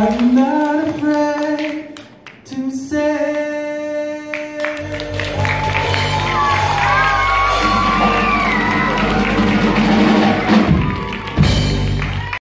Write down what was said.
I'm not.